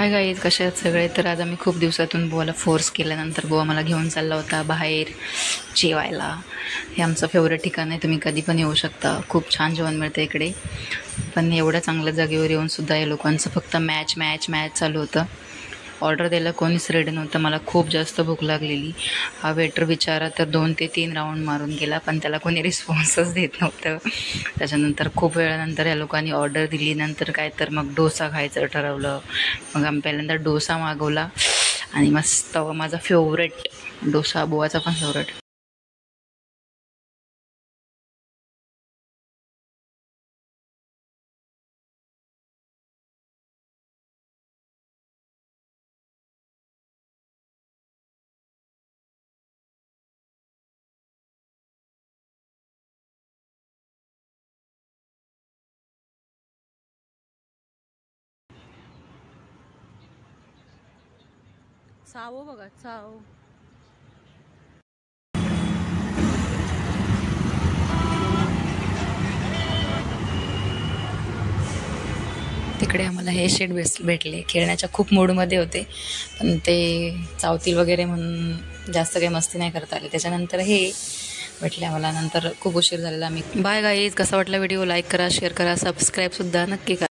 Hi guys कसे आहेत सगळे? तर आज आम्ही खूप दिवसातून बुवाला फोर्स केल्यानंतर बुवा मला घेऊन चालला होता बाहेर जेवायला. हे आमचं फेवरेट ठिकाण आहे. तुम्ही कधी पण येऊ शकता. खूप छान जेवण मिळतं इकडे. पण एवढ्या चांगल्या जागेवर येऊनसुद्धा या लोकांचं फक्त मॅच मॅच मॅच चालू होतं. ऑर्डर द्यायला कोणीच रेडी नव्हतं. मला खूप जास्त भूक लागलेली. हा वेटर बिचारा तर दोन ते तीन राऊंड मारून गेला पण त्याला कोणी रिस्पॉन्सच देत नव्हतं. त्याच्यानंतर खूप वेळानंतर या लोकांनी ऑर्डर दिली. नंतर काय तर मग डोसा खायचं ठरवलं. मग आम्ही पहिल्यांदा डोसा मागवला. आणि मस्त माझा फेवरेट डोसा बुवाचा पण फेवरेट चावो हो बघा चावो. तिकडे आम्हाला हे शेड बेस भेटले खेळण्याच्या खूप मूडमध्ये होते. पण ते चावतील वगैरे म्हणून जास्त काही मस्ती नाही करता आली. त्याच्यानंतर हे भेटले आम्हाला. नंतर खूप उशीर झालेला. आम्ही बाय गाईज कसा वाटला व्हिडिओ? लाईक करा शेअर करा सबस्क्राईबसुद्धा नक्की करा.